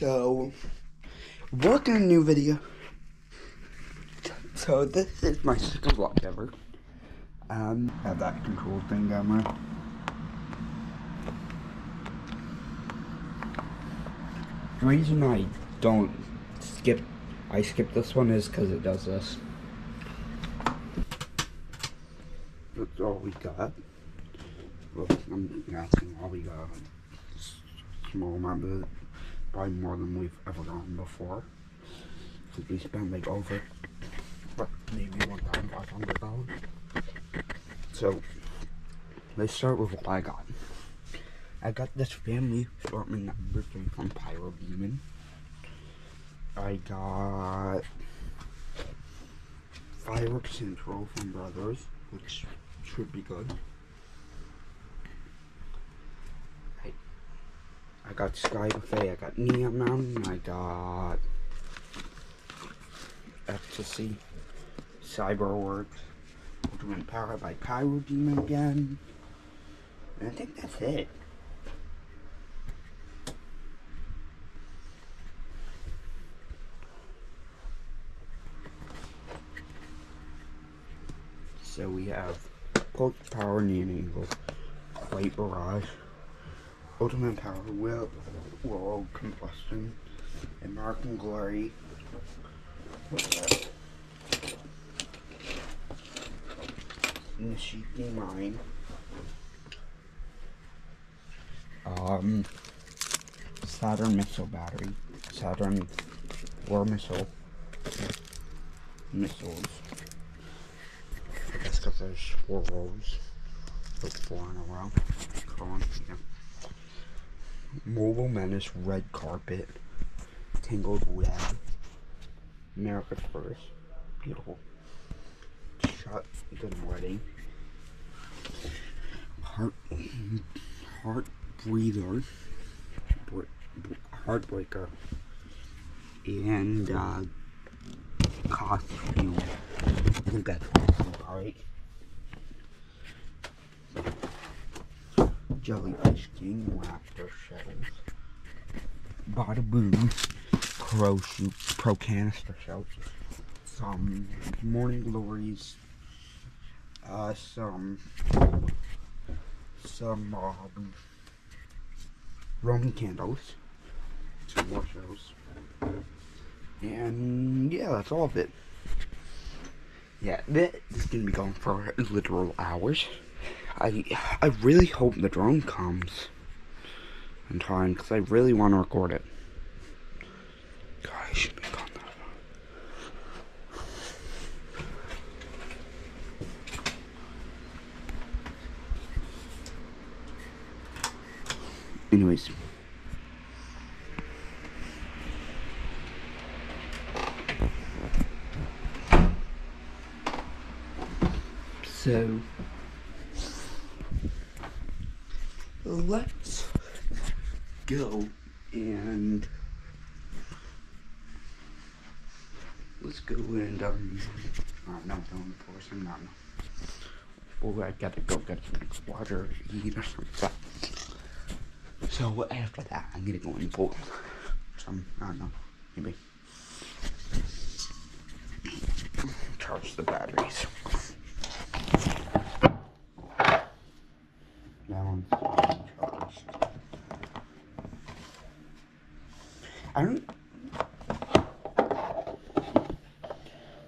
So, welcome to a new video. So, this is my second vlog ever. Um, have that control thing down there. The reason I don't skip, I skip this one is because it does this. That's all we got. Well, I'm asking all we got. a Small amount of probably more than we've ever gotten before. Because we spent like over, maybe $1,500. So, let's start with what I got. I got this family assortment number three from Pyro Demon. I got Fireworks Intro from Brothers, which should be good. I, I got Sky Buffet, I got Neon Mountain, I got Ecstasy, Cyberworks, Ultimate Power by Pyro Demon again. And I think that's it. So we have Power Neon Eagle, White Barrage, Ultimate Power Will, World Combustion, American Glory. That? Nishiki Mine. Um, Saturn Missile Battery. Saturn War Missile. Missiles. Because there's four rows. Four in a row. Mobile Menace Red Carpet. Tangled Web. America First. Beautiful. Shotgun Wedding. Heart. Heart Breather. Heartbreaker. And, uh, costume. I think that's alright. Jellyfish King, Raptor Shells. Bada Boom, Crow Shoot, Pro Canister Shells. Some Morning Glories. Uh, some. Some, um. Roman Candles. Some more shells. And yeah, that's all of it. Yeah, this is gonna be going for literal hours. I I really hope the drone comes in time because I really want to record it. God, I shouldn't have gone that far. Anyways. So let's go and let's go and um oh, no don't force him not. Oh I gotta go get some water eat or something so after that I'm gonna go and pull some I don't know maybe charge the batteries That one's charged. I don't.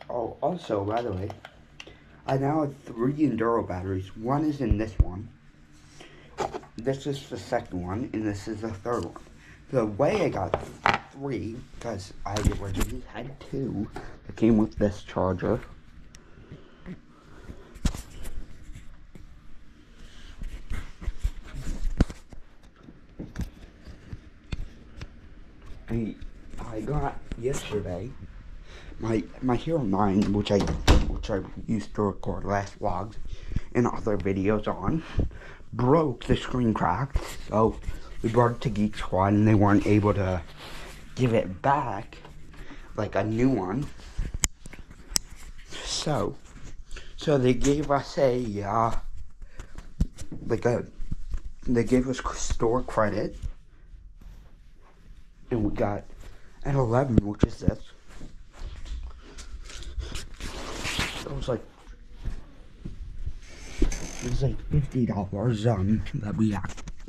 Oh, also, by the way, I now have three Enduro batteries. One is in this one. This is the second one, and this is the third one. The way I got three, because I originally had two that came with this charger. I I got yesterday my my Hero 9, which I which I used to record last vlogs and other videos on, broke. The screen cracked, so we brought it to Geek Squad, and they weren't able to give it back like a new one. So So they gave us a uh, like a they gave us store credit, and we got an eleven, which is this. It was like it was like fifty dollars um that we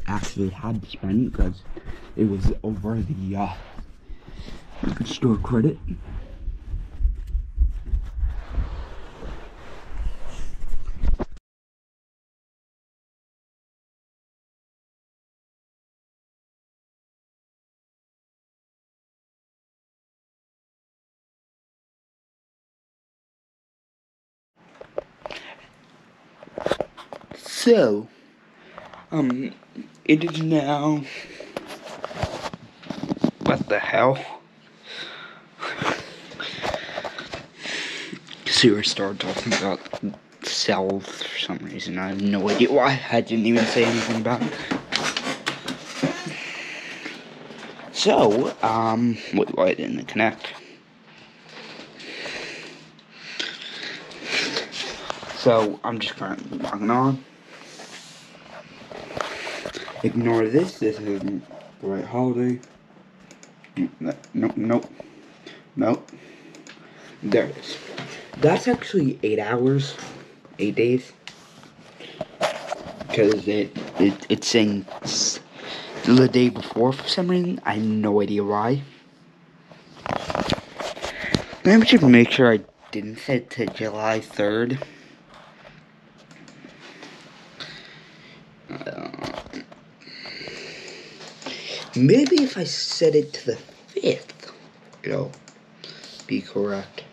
actually had to spend because it was over the uh, store credit. So, um, it is now. What the hell? Sewer started talking about cells for some reason. I have no idea why. I didn't even say anything about it. So, um, wait, why didn't it connect? So I'm just currently logging on. Ignore this. This isn't the right holiday. Mm, nope, nope, nope. There it is. That's actually eight hours, eight days. Because it, it it's saying the day before for some reason. I have no idea why. Maybe should make sure I didn't set to July 3rd. Maybe if I set it to the 5th, it'll be correct.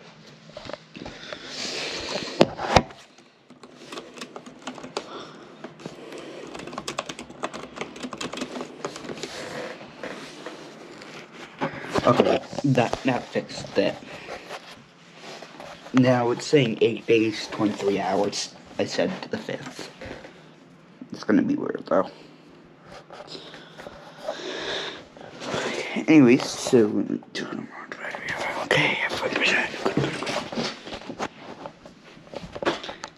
Okay, that, that fixed that. Now it's saying 8 days, 23 hours. I said to the 5th. It's gonna be weird though. Anyways, so Okay,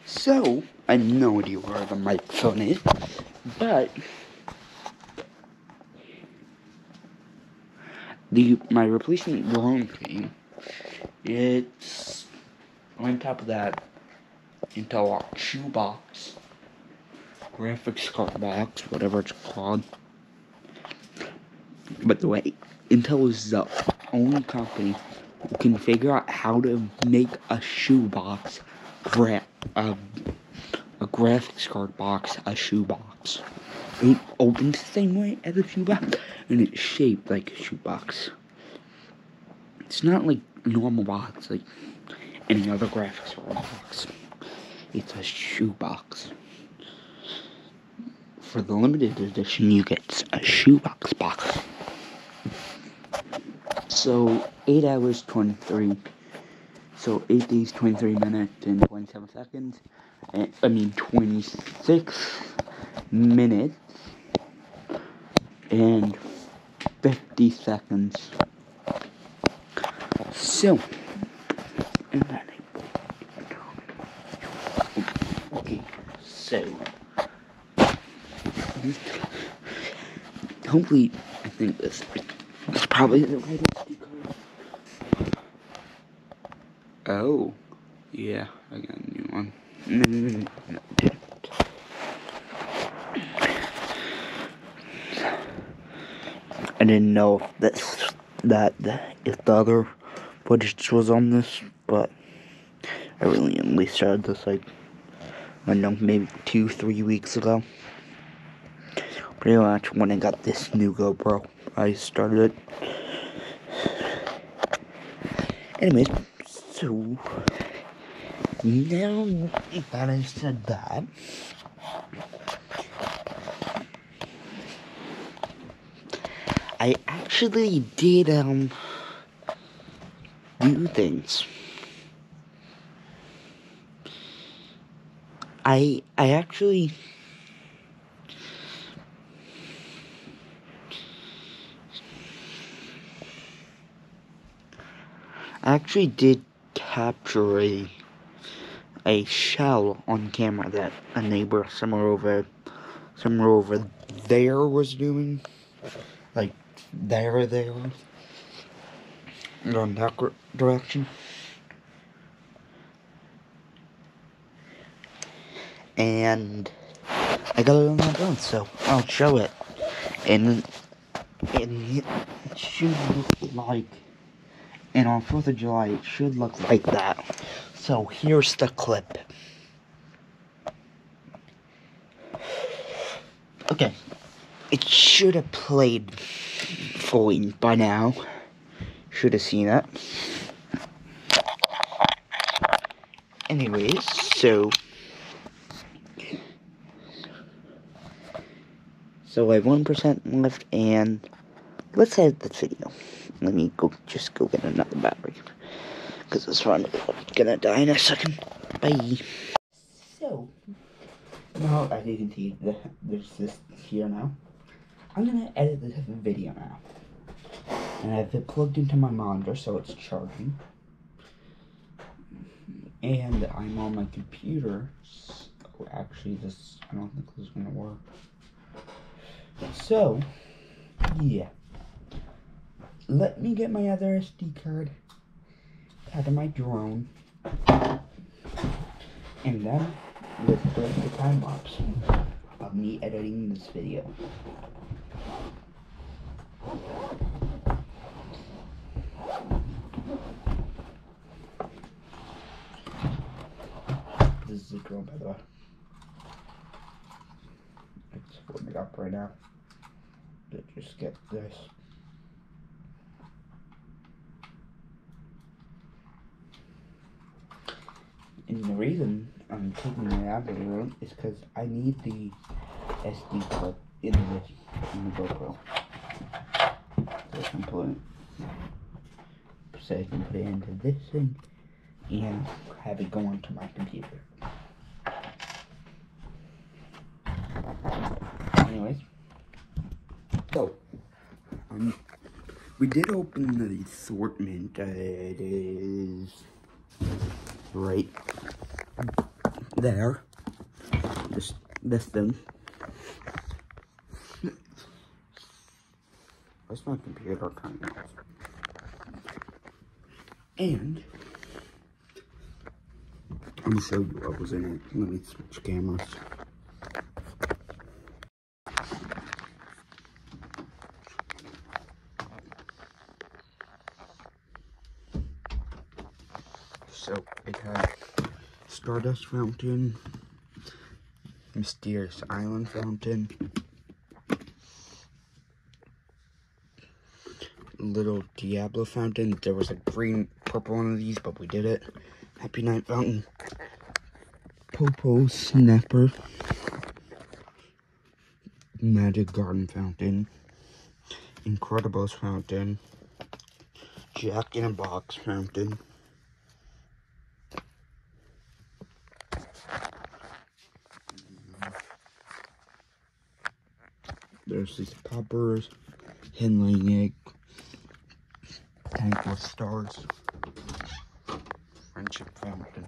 So I have no idea where the microphone is, but the my replacement drone thing, it's on top of that Intel shoebox, graphics card box, whatever it's called. But the way Intel is the only company who can figure out how to make a shoebox, gra- a, a graphics card box, a shoebox. It opens the same way as a shoebox, and it's shaped like a shoebox. It's not like normal box, like any other graphics card box. It's a shoebox. For the limited edition, you get a shoebox box. So, 8 hours 23. So, 8 days, 23 minutes, and 27 seconds. And, I mean, 26 minutes. And 50 seconds. So, okay, so, hopefully, I think this is probably the right Oh, yeah, I got a new one. No, I didn't know if that if the other footage was on this, but I really only started this like I don't know maybe two three weeks ago. Pretty much when I got this new GoPro, I started it. Anyways, so now that I said that, I actually did um do things. I I actually I actually did capture a shell on camera that a neighbor somewhere over somewhere over there was doing. Like there there. On that direction. And I got it on my phone, so I'll show it. And, and it should look like, and on 4th of July, it should look like that. So here's the clip. Okay, it should have played fully by now. Should have seen it. Anyways, so So I have 1% left, and let's end this video. Let me go, just go get another battery. Because this one gonna die in a second. Bye. So, now as you can see, the, there's this here now. I'm gonna edit this video now. And I have it plugged into my monitor so it's charging. And I'm on my computer. So actually, this, I don't think this is gonna work. So, yeah. Let me get my other SD card out of my drone. And then let's start the time lapse of me editing this video. This is a drone by the way. It's holding it up right now Let's just get this. And the reason I'm taking it out of the room is because I need the SD card in this in the GoPro. So I can put it so I can put it into this thing and have it go onto my computer. Anyways. So, um, we did open the assortment. Uh, it is right there. This, this thing. Where's my computer turning off? And, I'm gonna show you what was in it. Let me switch cameras. So it has Stardust Fountain, Mysterious Island Fountain, Little Diablo Fountain. There was a green, purple one of these, but we did it. Happy Night Fountain, Popo Snapper, Magic Garden Fountain, Incredibles Fountain, Jack in a Box Fountain, There's these poppers, hen laying egg, tank with stars, friendship fountain,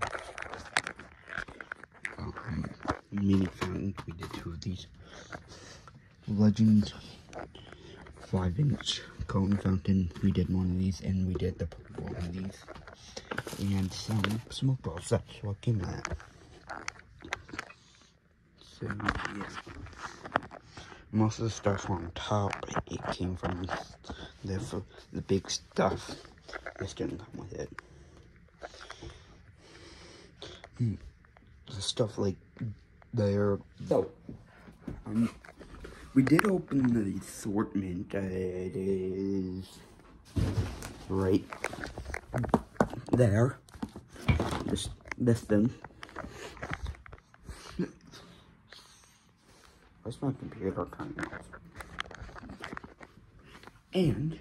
um, mini fountain. We did two of these. Legends, five inch cone fountain. We did one of these, and we did the one of these, and some smoke balls. That's what came out. So yeah most of the stuff on top it came from the the big stuff. This didn't come with it. Hmm. the stuff like there. Oh um we did open the assortment it is right there. This this thing Where's my computer off? And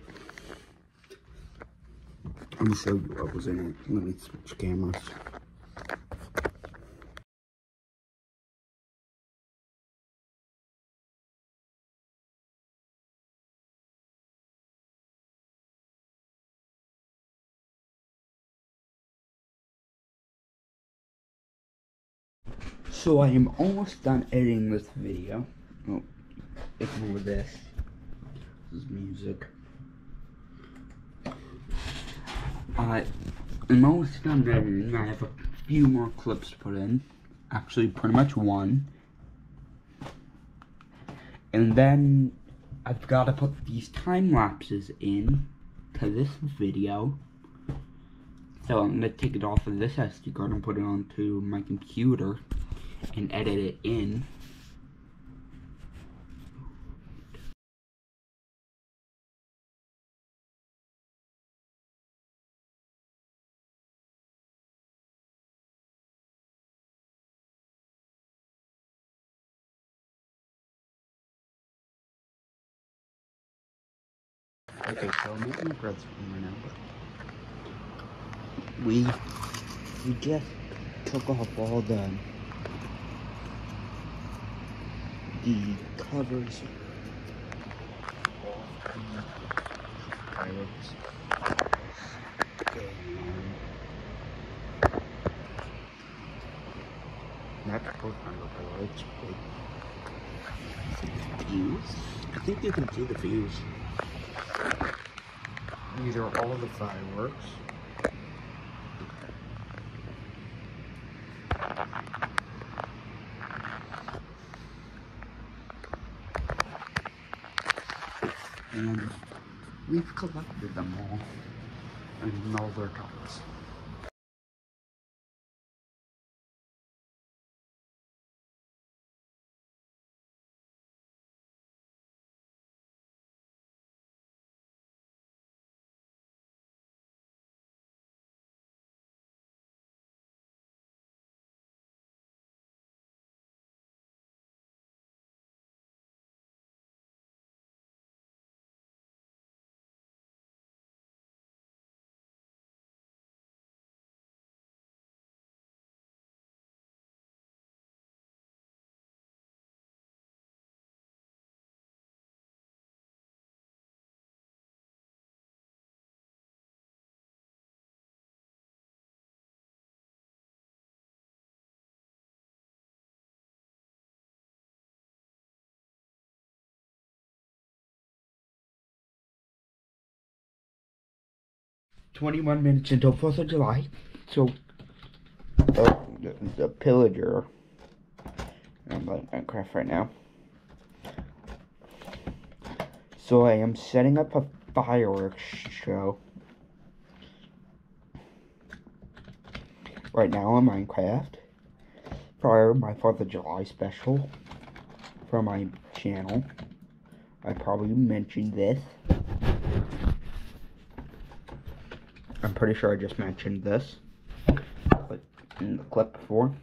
I'm gonna show you what was in it. Let me switch cameras. So I am almost done editing this video. Oh, ignore this. This is music. Uh, I'm almost done editing. I have a few more clips to put in. Actually, pretty much one. And then I've got to put these time lapses in to this video. So I'm gonna take it off of this SD card and put it onto my computer and edit it in. Okay, so I'm making bread right now, but we we just took off all the the covers off the. And that's both my pirates, but fuse. I think you can see the fuse. These are all the fireworks. We've collected them all in all their colors. 21 minutes until 4th of July. So, the, the, the pillager, I'm like Minecraft right now. So I am setting up a fireworks show. Right now on Minecraft. For my 4th of July special. For my channel. I probably mentioned this. I'm pretty sure I just mentioned this but in the clip before.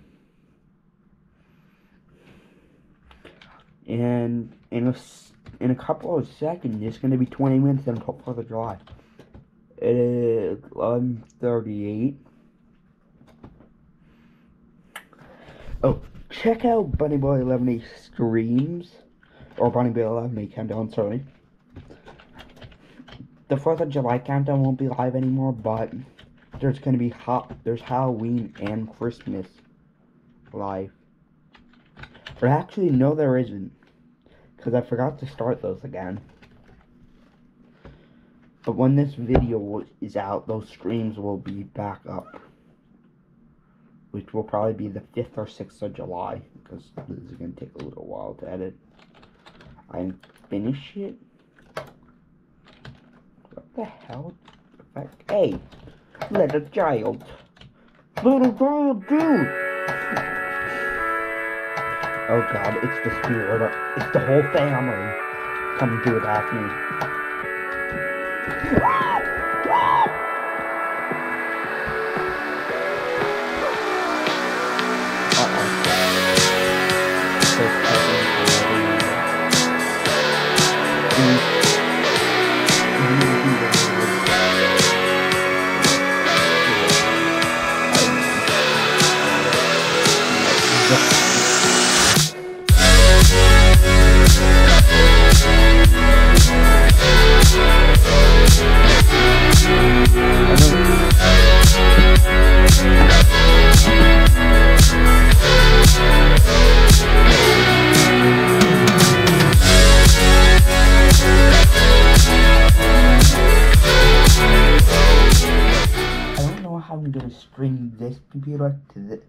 And in a, in a couple of seconds, it's going to be 20 minutes until 4th of July. It is 11.38. Oh, check out Bunny Boy 11 streams. Or Bunny Boy 11 countdown, sorry. The 4th of July countdown won't be live anymore, but there's going to be hot, there's Halloween and Christmas live. Or actually, no there isn't. Because I forgot to start those again. But when this video is out, those streams will be back up. Which will probably be the 5th or 6th of July. Because this is going to take a little while to edit. I finish it. The hell? Hey, little child. Little child, dude. Oh god, it's the spirit. It's the whole family coming to attack me. Computer to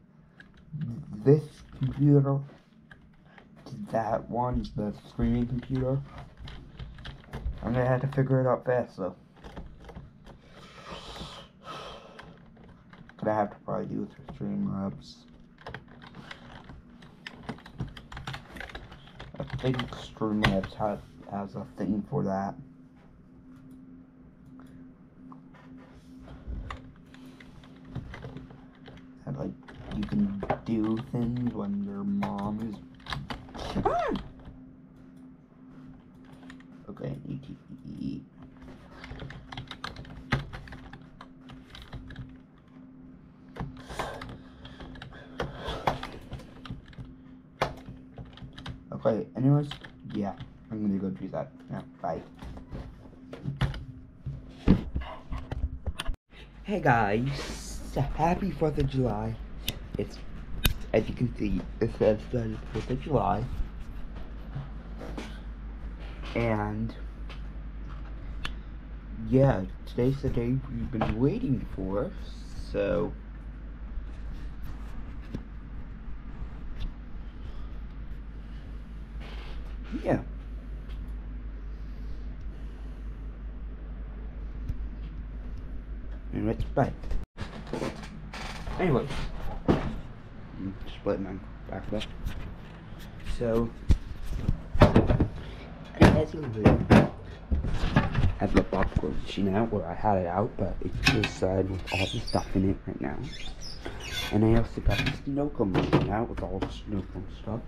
this, computer to that one, the streaming computer. I'm gonna have to figure it out fast though. But I have to probably do with Streamlabs. I think Streamlabs has, has a thing for that. And like you can do things when your mom is ah! Okay, ETE. Okay, anyways, yeah, I'm gonna go do that. Yeah, bye. Hey guys, happy 4th of July. It's, as you can see, it says the 4th of July. And, yeah, today's the day we've been waiting for, so... Yeah. And it's back. Anyway, split my back up. So, as you know, I have the popcorn machine out where I had it out, but it's inside with all the stuff in it right now. And I also got the snow cone machine out with all the snow cone stuff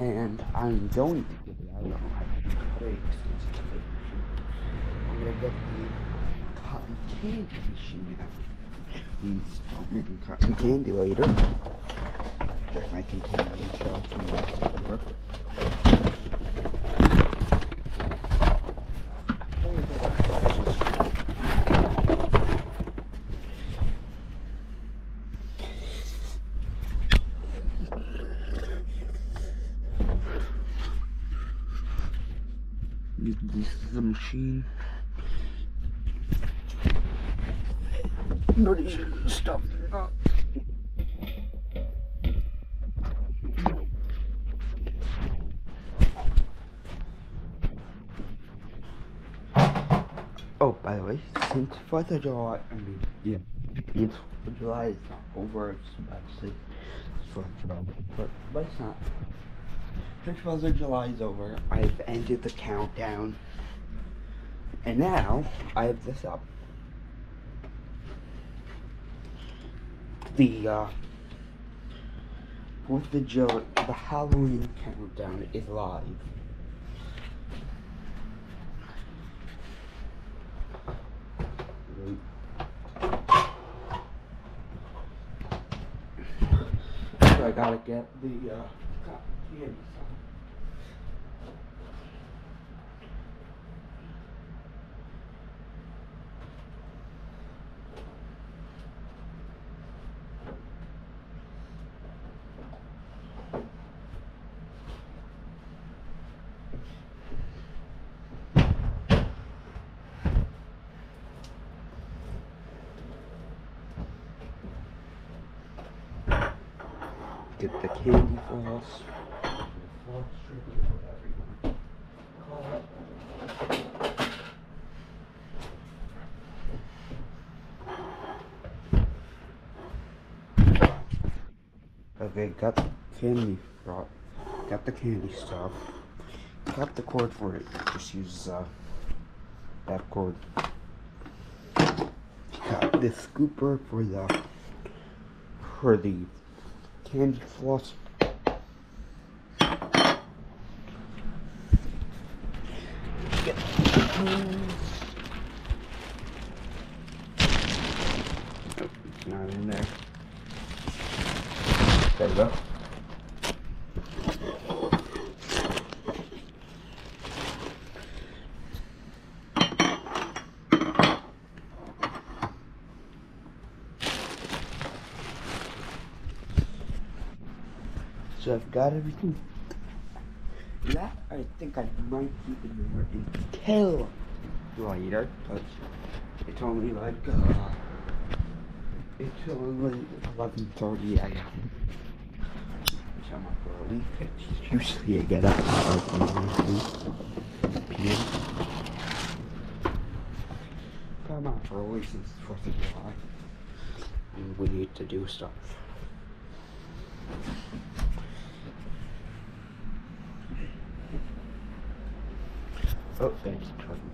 and I'm going to get it. I don't to very expensive. I'm gonna get the cotton candy machine now. Making cotton candy later. Check my shelf and. This is the machine. Pretty stuff. Oh, by the way, since 4th of July, I mean, yeah, since 4th of July is not over, it's about to say it's 4th of July, but, but it's not. Since 4th of July is over, I've ended the countdown, and now I have this up. The, uh, 4th of July, the Halloween countdown is live. So I gotta get the uh, cotton candy stuff. Get the candy floss. Floss tribute, whatever you want to call it. Okay, got the candy. Got the candy stuff. Got the cord for it. Just use uh, that cord. Got the scooper for the for the candy floss. Get oh, it's not in there. There we go. So I've got everything. That I think I might be in there until later, but told me like uh, It's only 11.30 a.m. Which I'm up early. It's usually I get up at like 9 p.m. I'm up early since it's 4th of July. And we need to do stuff. Oh, thanks, charging.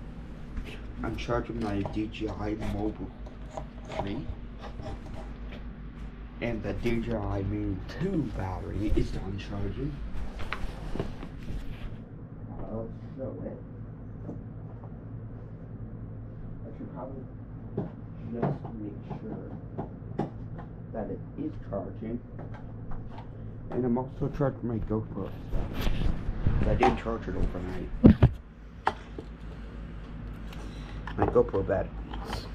I'm charging my DJI Mobile 3. And the DJI Mini 2 battery is done charging. I'll show it. I should probably just make sure that it is charging. And I'm also charging my GoPro stuff. I didn't charge it overnight. My GoPro batteries.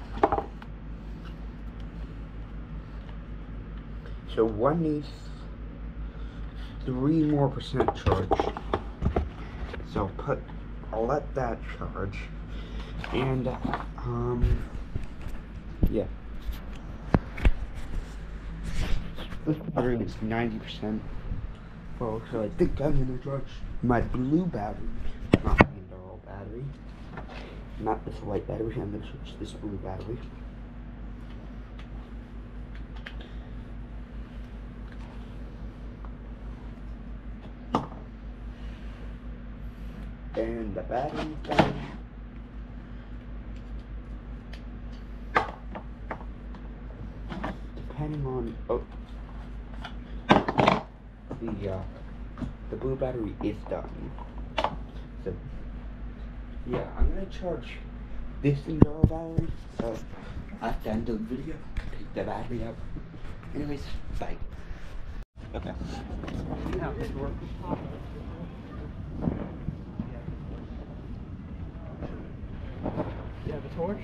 So one needs three more percent charge. So I'll put, I'll let that charge. And, um, yeah. This battery is 90% full, so I think I'm gonna charge my blue battery, not my battery. Not this white battery, I'm gonna switch this blue battery. And the battery's done. Depending on oh the uh the blue battery is done. So yeah, I'm gonna charge this Enduro battery. So at the end of the video, take the battery out. Anyways, bye. Okay. Yeah, the torch.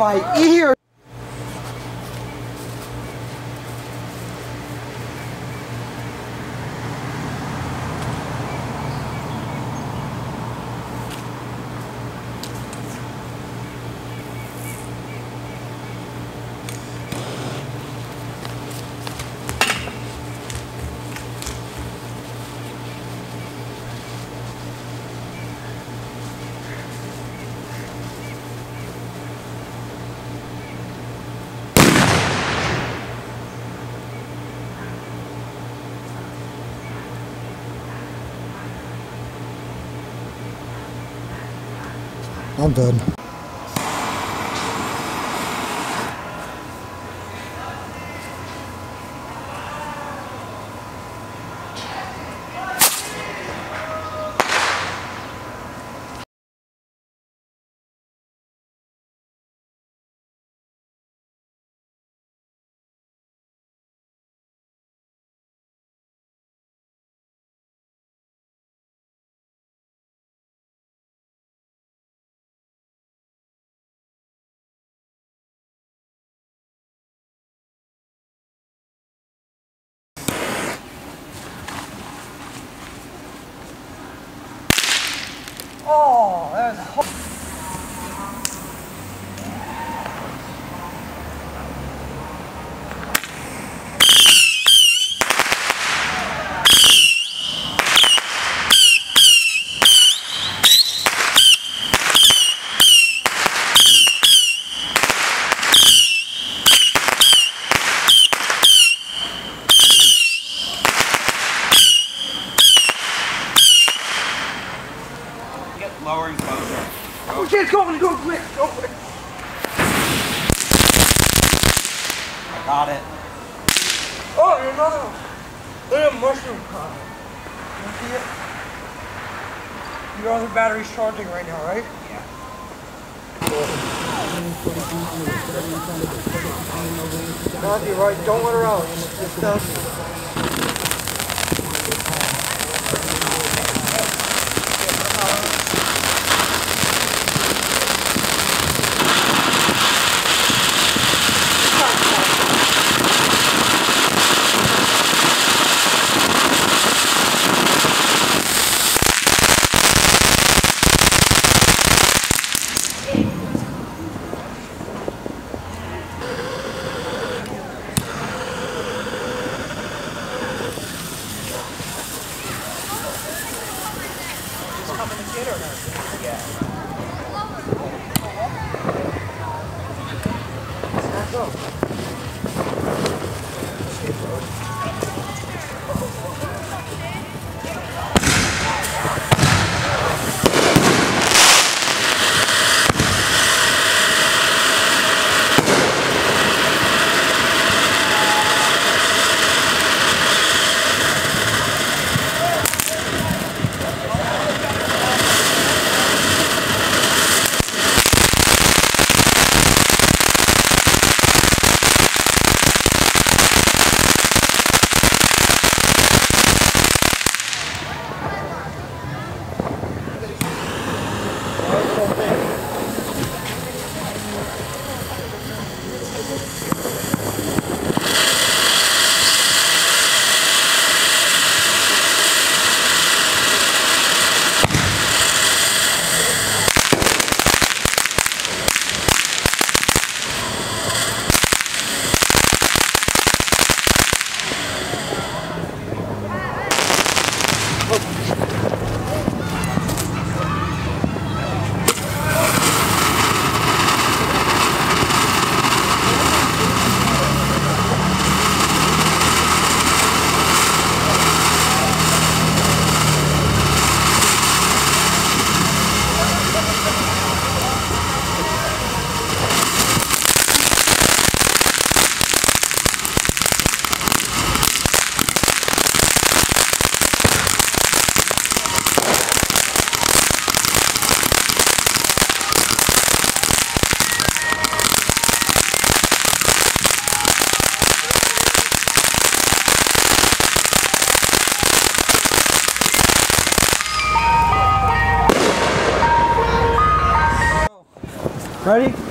My! I'm done. Oh, that was Oh shit, go, go quick, go quick. I got it. Oh, you're another one. Look at mushroom cloud. You see it? Your other battery's charging right now, right? Yeah. Matthew, right? Don't let her out. Just uh, Ready?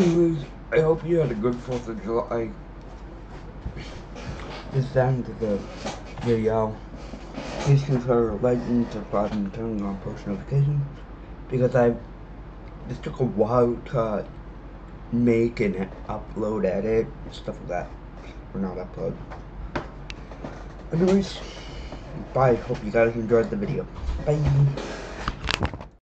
Anyways, I hope you had a good 4th of July. This sounded good. video, please consider liking, subscribing, and turning on post notifications because I this took a while to make and upload, edit, and stuff like that. Or not upload. Anyways, bye. Hope you guys enjoyed the video. Bye.